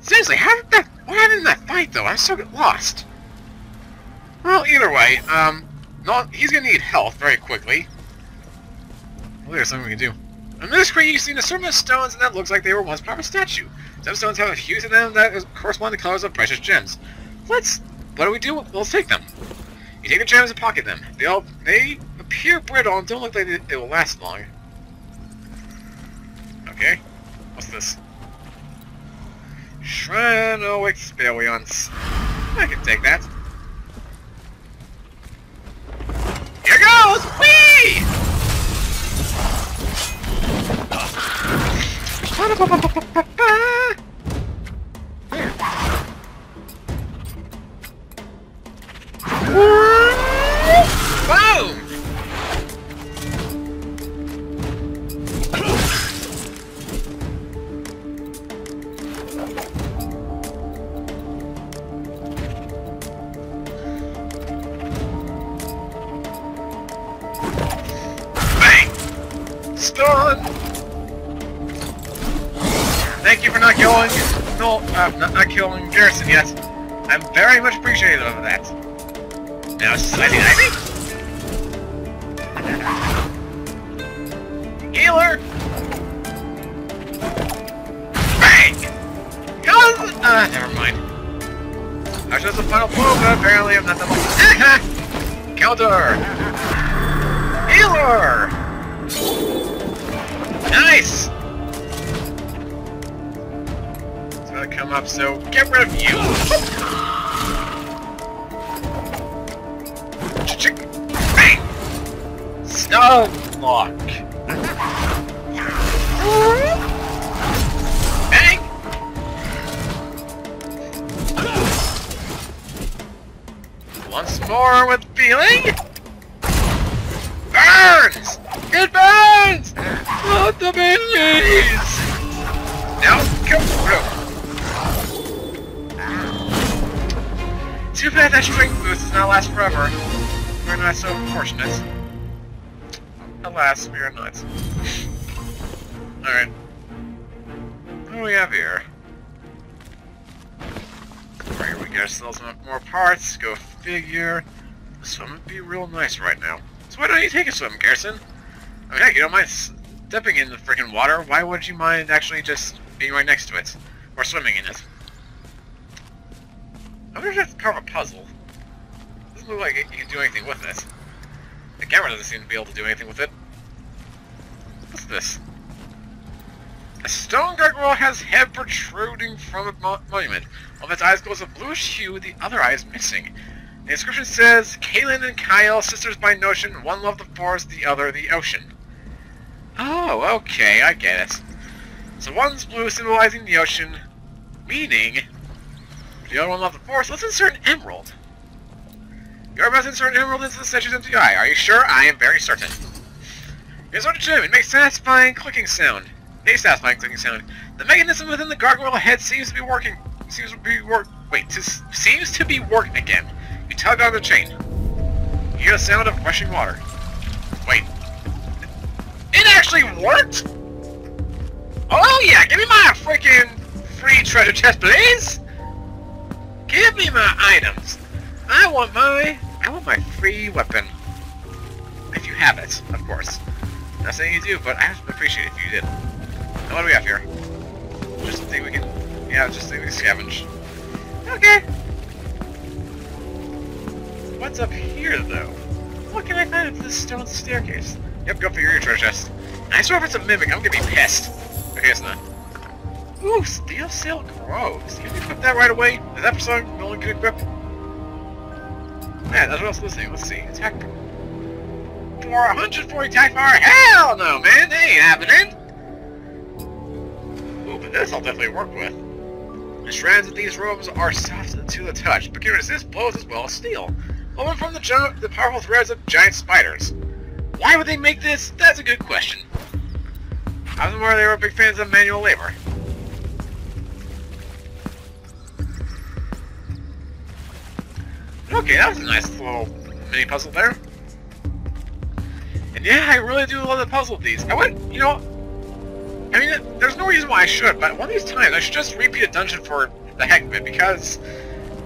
Seriously, how did that... What happened in that fight, though? I so get lost. Well, either way, um... No, he's gonna need health very quickly. Well, there's something we can do. On this screen, you see the surface stones, and that looks like they were once part of a statue. Some stones have a hues in them that correspond to colors of precious gems. Let's... What do we do? Let's take them. You take the gems and pocket them. They all... They appear brittle and don't look like they, they will last long. Okay. What's this? Shrine of Experience. I can take that. Here goes! Whee! Boom! Thank you for not killing... No, uh, not, not killing Garrison yet. I'm very much appreciative of that. Now, sliding ivy? Healer! Bang! Cause... Uh, never mind. I was just a final blow, but apparently I'm not the most... Counter! Healer! Nice! Come up, so get rid of you! Bang! Bang! Once more with feeling! Burns! It burns! Not the babies! Now, come through! Too bad that strength boost does not last forever. We're not so fortunate. Alas, we are not. Alright. What do we have here? Alright, we got ourselves more parts, go figure. One would be real nice right now. So why don't you take a swim, Garrison? I mean, heck, you don't mind stepping in the freaking water. Why would you mind actually just being right next to it? Or swimming in it? I wonder if that's part of a puzzle. Doesn't look like you can do anything with it. The camera doesn't seem to be able to do anything with it. What's this? A stone gargoyle has head protruding from a mo monument. One of its eyes glows a bluish hue, the other eye is missing. The inscription says, Kaylin and Kyle, sisters by notion, one loved the forest, the other the ocean. Oh, okay, I get it. So one's blue, symbolizing the ocean, meaning the other one loved the forest. Let's insert an emerald. You're about to insert an emerald into the statue's empty eye. Are you sure? I am very certain. What to do. It makes satisfying clicking sound. A satisfying clicking sound. The mechanism within the gargoyle head seems to be working. Seems to be work. Wait, seems to be working again. You tug on the chain. You hear the sound of rushing water. Wait. It actually worked? Oh yeah, give me my freaking free treasure chest, please! Give me my items! I want my... I want my free weapon. If you have it, of course. Not saying you do, but I would appreciate it if you did. Now what do we have here? Just something we can... Yeah, just something we can scavenge. Okay. What's up here, though? What can I find up this stone staircase? Yep, go figure your treasure chest. I swear if it's a mimic, I'm gonna be pissed. Okay, it's not. Ooh, steel silk rose. Can we equip that right away? Is that for something no one can equip? Man, that's what I was listening. Let's see. Attack. For 140 attack power? Hell no, man! That ain't happening! Ooh, but this I'll definitely work with. The strands of these robes are soft to the touch, but can resist blows as well as steel. Woven from the, the powerful threads of giant spiders. Why would they make this? That's a good question. I was aware they were big fans of manual labor. Okay, that was a nice little mini puzzle there. And yeah, I really do love the puzzle these. I would, you know, I mean, there's no reason why I should, but one of these times I should just repeat a dungeon for the heck of it, because,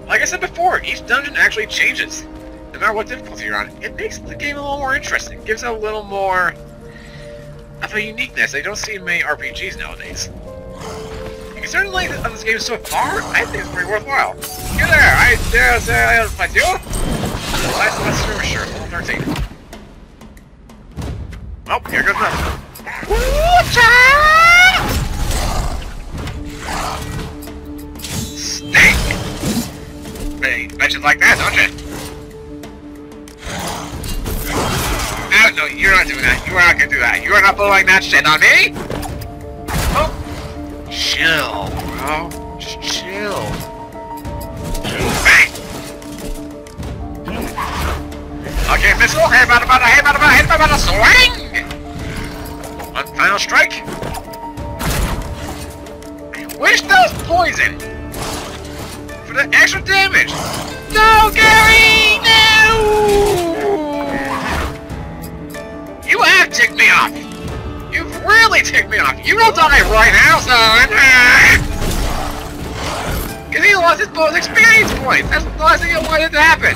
like I said before, each dungeon actually changes. No matter what difficulty you're on, it makes the game a little more interesting. Gives it a little more of a uniqueness I don't see in many RPGs nowadays. Considering the length of this game so far, I think it's pretty worthwhile. You there! I dare say I don't fight you! Last of us streamer shirt, level 13. Oh, here goes nothing. Stink! Hey, mentions like that, don't you? No, no, you're not doing that. You are not gonna do that. You are not blowing that shit on me! Chill, bro. Just chill. Okay, missile, hey, bada bada, hey, bada bada, hey, bada bada, swing! One final strike. Wish that poison! For the extra damage! No, Gary! No! You have ticked me off! Really ticked me off! You don't die right now, son! Because he lost his bonus experience points! That's the last thing I wanted to happen!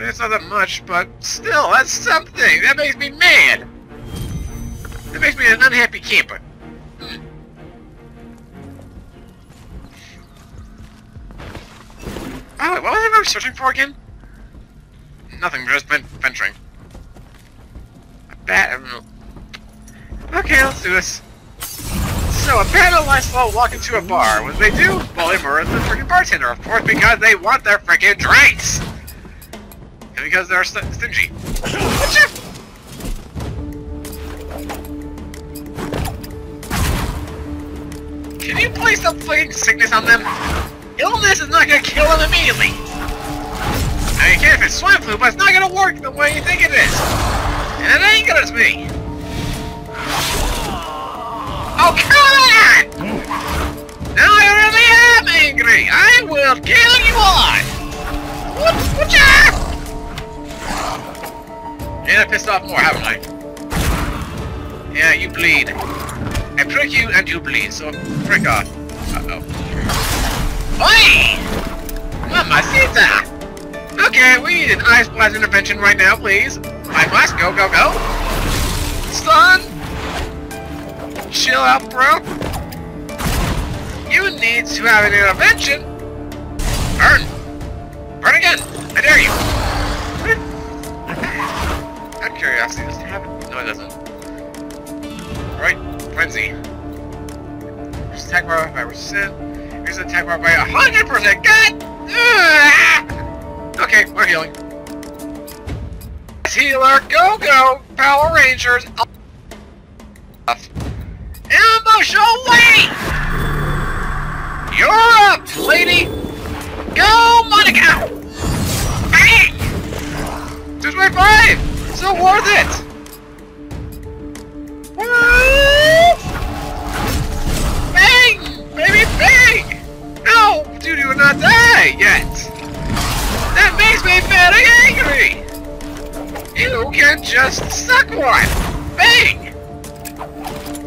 It's not that much, but still, that's something! That makes me mad! That makes me an unhappy camper. Oh, what was I searching for again? Nothing, just been venturing. Bat, know. Okay, let's do this. So, a band of Lysol walk into a bar. What do they do? They murder the freaking bartender, of course, because they want their freaking drinks! And because they're st stingy. Can you place some fucking sickness on them? Illness is not gonna kill them immediately! I mean, you can if it's swine flu, but it's not gonna work the way you think it is! And it ain't gonna be! Oh, come on! Now I really am angry! I will kill you all! What? What ya? And I pissed off more, haven't I? Yeah, you bleed. I prick you and you bleed, so prick off. Uh-oh. Oi! Mamacita! Okay, we need an ice blast intervention right now, please. Ice blast, go, go, go! Stun! Chill out, bro. You need to have an intervention. Burn! Burn again! I dare you! Out of curiosity, does it it? No, it doesn't. Alright, Frenzy. Here's attack bar by percent. Here's attack bar by 100%! God! Ugh! Okay, we're healing. Healer, go go! Power Rangers! Ambush away! You're up, lady! Go, Monika! Bang! 225! So worth it! Bang! Baby, bang! No! Dude, you do not die yet! Me very angry! You can just suck one! Bang!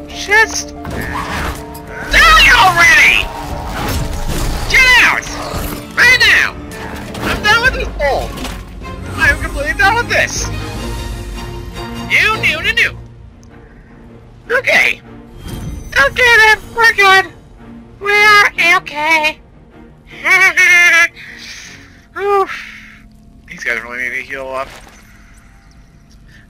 Just... Die already! Get out! Right now! I'm done with this bowl! I'm completely done with this! You knew to knew! Okay! Okay then, we're good! We're okay! Oof. These guys really need to heal up.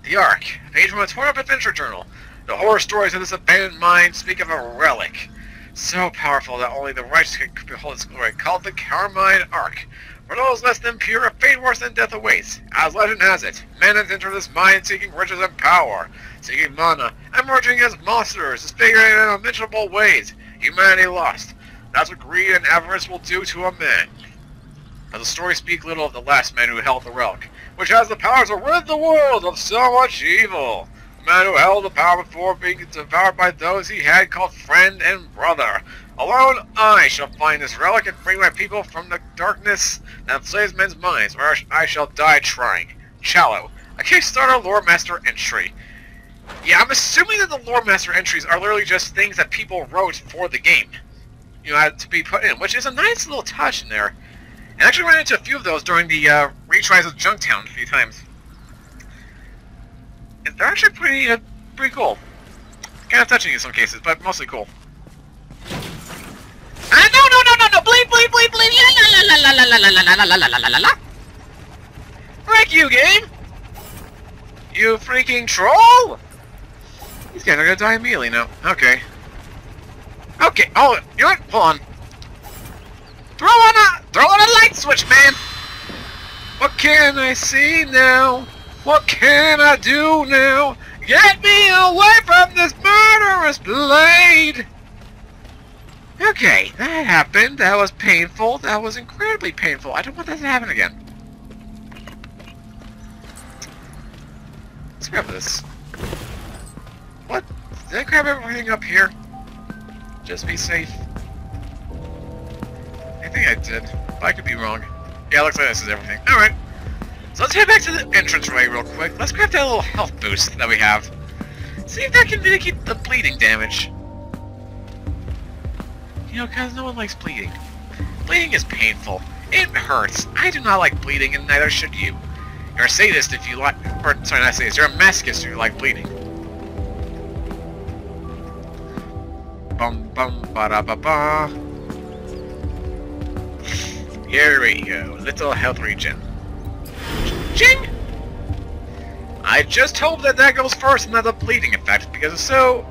The Ark, a page from a torn-up adventure journal. The horror stories of this abandoned mine speak of a relic, so powerful that only the righteous can behold its glory, called the Carmine Ark. For those less than pure, a fate worse than death awaits. As legend has it, men have entered this mine seeking riches and power, seeking mana, emerging as monsters, disfiguring in unmentionable ways. Humanity lost. That's what greed and avarice will do to a man. As the stories speak little of the last man who held the relic, which has the power to rid the world of so much evil. The man who held the power before being devoured by those he had called friend and brother. Alone I shall find this relic and free my people from the darkness that enslaves men's minds, or I shall die trying. Challow, a Kickstarter lore master entry. Yeah, I'm assuming that the Lore Master entries are literally just things that people wrote for the game. You know, to be put in, which is a nice little touch in there. I actually ran into a few of those during the uh, retries of Junktown a few times. And they're actually pretty, uh, pretty cool. Kind of touching in some cases, but mostly cool. Ah, no, no, no, no, no! Bleed, bleed, bleed, bleed! La la la la la la la la la la la la la la! Frick you, game! You freaking troll! These guys are gonna die immediately now. Okay. Okay, oh, you know what? Hold on. Throw on a, throw on a light switch, man! What can I see now? What can I do now? Get me away from this murderous blade! Okay, that happened. That was painful. That was incredibly painful. I don't want that to happen again. Let's grab this. What? Did I grab everything up here? Just be safe. I think I did, but I could be wrong. Yeah, looks like this is everything. Alright. So let's head back to the entranceway real quick. Let's grab that little health boost that we have. See if that can mitigate the bleeding damage. You know, cause no one likes bleeding. Bleeding is painful. It hurts. I do not like bleeding, and neither should you. You're a sadist if you like, or sorry, not sadist. You're a masochist if you like bleeding. Bum bum ba da ba ba. Here we go. Little health regen. Ching! I just hope that that goes first and not the bleeding effect, because if so,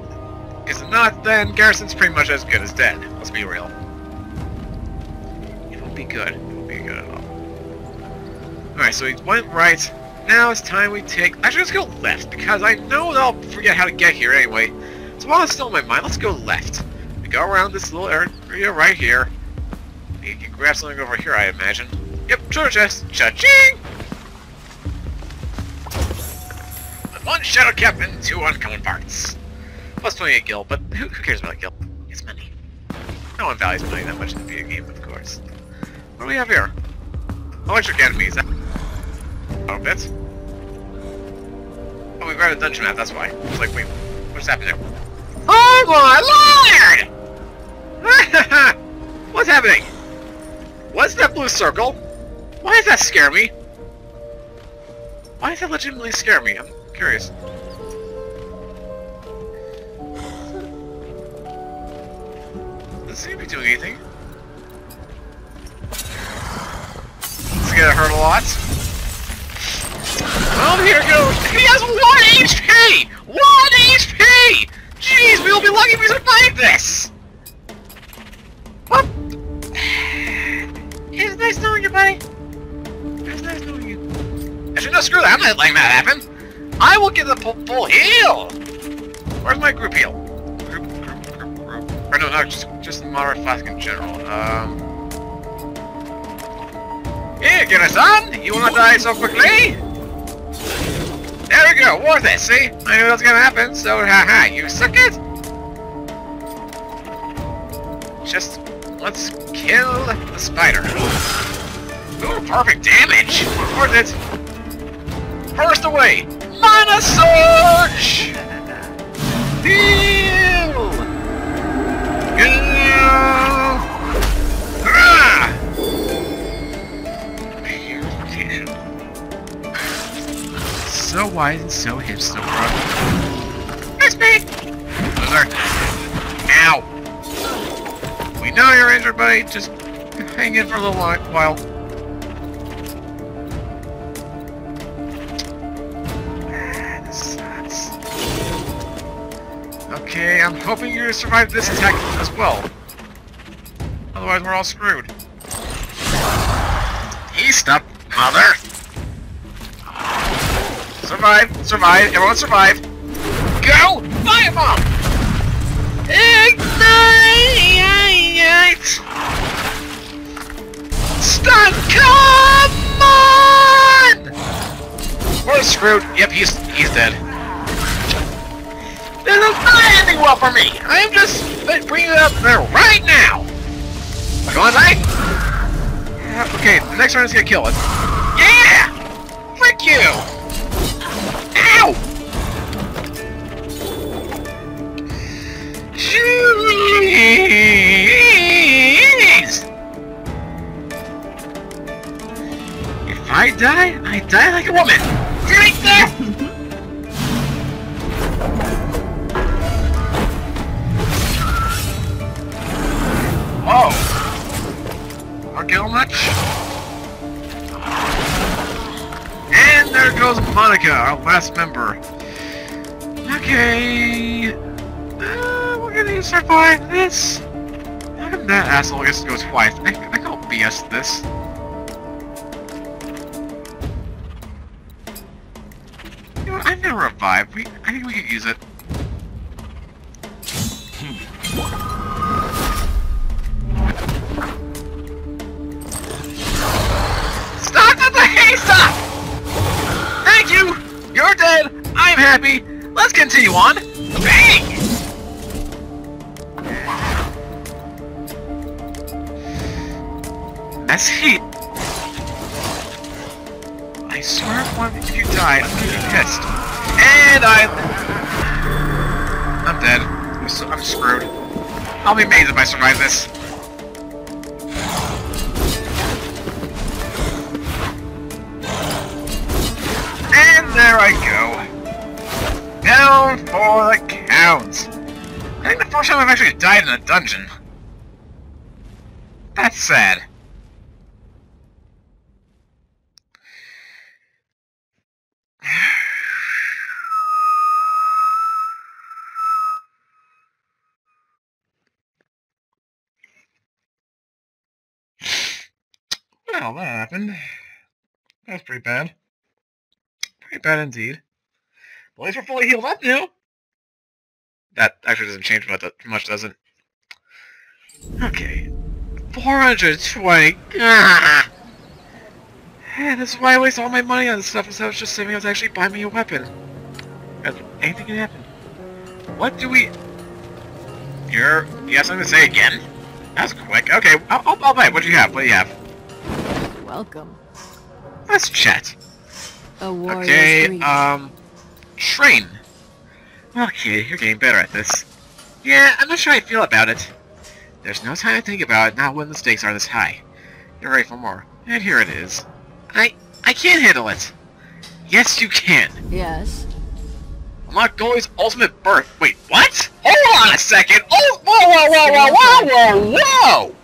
if not, then Garrison's pretty much as good as dead. Let's be real. It won't be good. It won't be good at all. Alright, so we went right. Now it's time we take... Actually, let's go left, because I know that I'll forget how to get here anyway. So while it's still in my mind, let's go left. We go around this little area right here. We can grab something over here, I imagine. Yep, treasure chest. Cha-ching! One shadow cap and two uncommon parts. Plus 28 gil, but who, who cares about gil? It's money. No one values money that much in the video game, of course. What do we have here? Electric enemies. Oh, bits? Oh, we grabbed a dungeon map, that's why. I was like, wait, what's happening there? Oh my lord! Blue circle? Why does that scare me? Why does that legitimately scare me? I'm curious. Doesn't seem to be doing anything. It's gonna hurt a lot. Oh, here goes! He has 1 HP! 1 HP! Jeez, we'll be lucky if we survive this! It's nice knowing you, buddy. It's nice knowing you. Actually, no, screw that. I'm not letting that happen. I will give the full, heal. Where's my group heal? Group, group, group, group. Or no, no, just, just moderate flask in general. Um. Here, get us on. You wanna die so quickly? There we go, worth it, see? I knew that was gonna happen, so haha, you suck it! Just, let's kill the spider. Ooh, perfect damage! Worth it! First away! Mana Surge! Heal! Ah! so wide and so hipster, bro. Nice me! Know you're. Just hang in for a little while. Okay, I'm hoping you survive this attack as well. Otherwise, we're all screwed. East up, mother! Survive! Survive! Everyone survive! Go! Firebomb! Ignite! 28! Stun! Come on! We're screwed. Yep, he's he's dead. This is not ending well for me! I'm just bringing it up there right now! Go on, Knight! Yeah, okay, the next one is gonna kill us. Yeah! Frick you! Ow! Julie! Die like a woman! Drink this! Whoa! Our kill much? And there goes Monika, our last member. Okay. Uh, we're gonna survive this. How come that asshole gets to go twice? I, I call BS this. You know I've never revive. We, I think we could use it. Stop at the haystack! Thank you! You're dead! I'm happy! Let's continue on! Bang! That's heat. Swear if one of you die, I'm gonna be pissed. And I... I'm dead. I'm, so, I'm screwed. I'll be amazed if I survive this. And there I go. Down for the count. I think the first time I've actually died in a dungeon. That's sad. Well, that happened. That's pretty bad. Pretty bad indeed. But at least we're fully healed up now. That actually doesn't change much, much does it? Okay. 420. Ah! this is why I waste all my money on this stuff instead of just saving up to actually buy me a weapon. Anything can happen. What do we... You're... You have something to say again? That's quick. Okay, I'll, I'll buy it. What do you have? What do you have? Welcome. Let's chat. A warrior's Okay, greeting. um... Train. Okay, you're getting better at this. Yeah, I'm not sure how I feel about it. There's no time to think about it, not when the stakes are this high. You're ready for more. And here it is. I... I can't handle it. Yes, you can. Yes. Unlock Gully's ultimate burst. Wait, what? Hold on a second. Oh, whoa, whoa, whoa, whoa, whoa, whoa, whoa!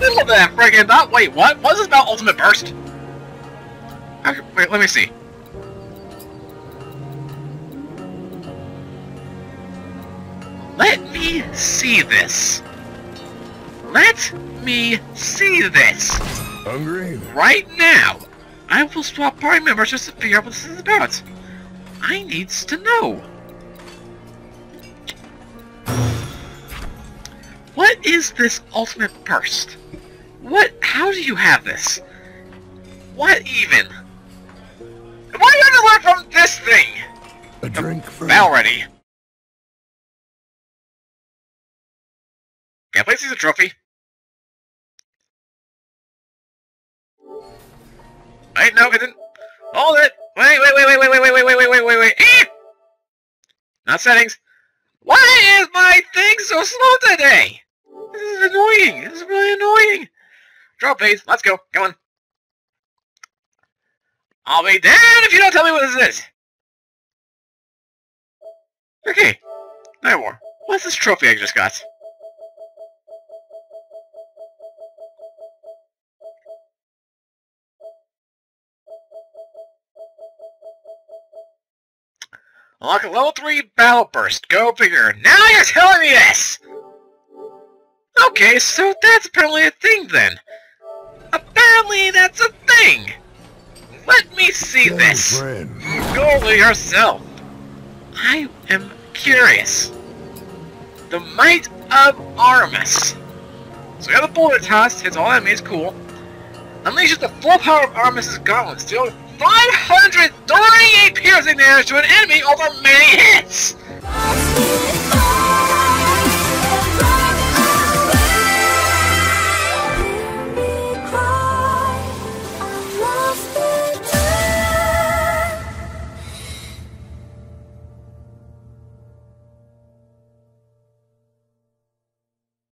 Look at that friggin' not. Wait, what? What is this about ultimate burst? Okay, wait, let me see. Let me see this. Let me see this. Hungry? Right now, I will swap party members just to figure out what this is about. I needs to know. Is this ultimate burst? What? How do you have this? What even? Why do you have to learn from this thing? A drink for Now ready. Yeah, please use a trophy. Wait, no, it didn't. Hold it. Wait, wait, wait, wait, wait, wait, wait, wait, wait, wait, wait, wait, wait. Eh! Not settings. Why is my thing so slow today? This is annoying. This is really annoying. Drop please. Let's go. Come on. I'll be damned if you don't tell me what this is. Okay. No more. What's this trophy I just got? Unlock a level 3 battle burst. Go figure. Now you're telling me this! Okay, so that's apparently a thing then. Apparently that's a thing! Let me see Young this! friend. Go to yourself! I am curious. The Might of Aramus. So we have the bullet toss, hits all enemies, cool. Unleashes the full power of Aramus's gauntlets, dealing 538 piercing damage to an enemy over many hits!